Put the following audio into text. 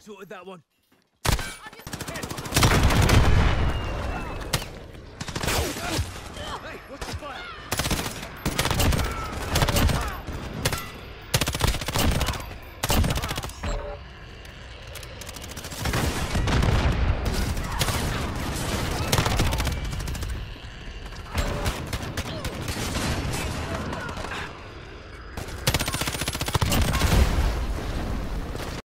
Sorted that one.